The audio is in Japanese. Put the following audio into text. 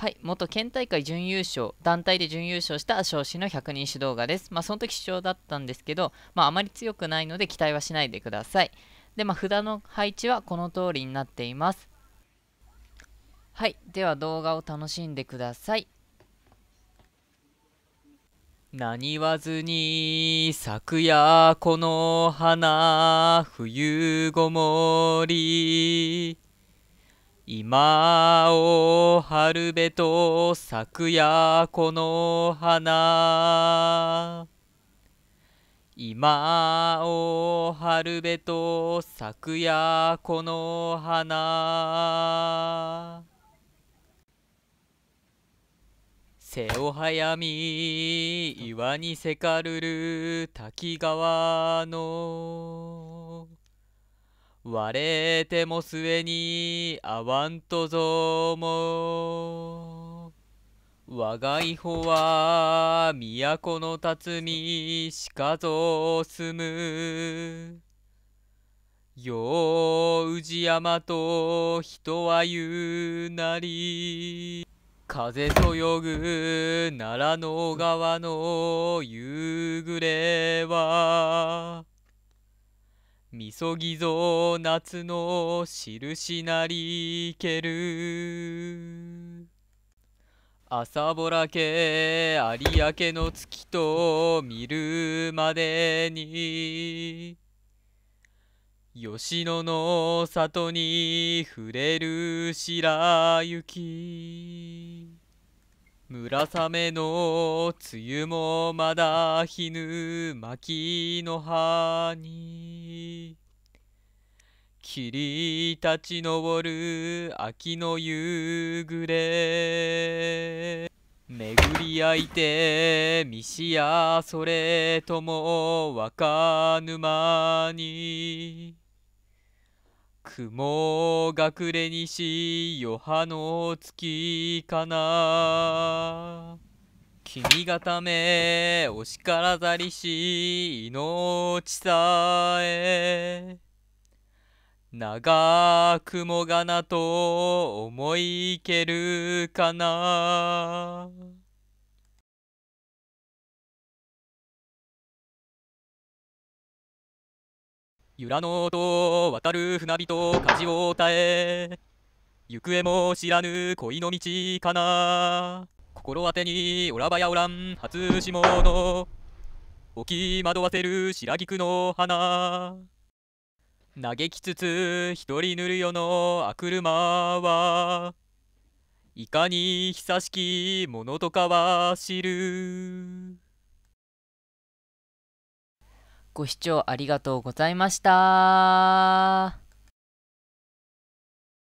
はい、元県大会準優勝、団体で準優勝した彰子の百人一首動画です。まあ、その時主張だったんですけど、まあ、あまり強くないので期待はしないでください。で、まあ、札の配置はこの通りになっています。はい、では動画を楽しんでください。何わずに昨夜この花冬ごもり今を春べと昨夜この花。今を春べと昨夜この花。背を早み岩にせかるる滝川の割れても末にあわんとぞも。我がいほは都の辰巳しかぞ住む。よう氏山と人は言うなり。風そよぐ奈良の川の夕暮れは。みそぎぞ夏の印なりける。朝ぼらけ有明の月と見るまでに。吉野の里に触れる白雪村雨の梅雨もまだひぬ牧の葉に。霧立ち上る秋の夕暮れ。巡り合いて西やそれとも若沼に。雲隠れにし余波の月かな。君がためお叱ざりし命さえ。長雲がなと思いけるかな？由良のと渡る船人舵を耐え行方も知らぬ恋の道かな？心当てにおらばやおらん初霜の置き惑わせる白菊の花。嘆きつつ一人ぬるよのあくるまはいかに久しきものとかは知るご視聴ありがとうございました。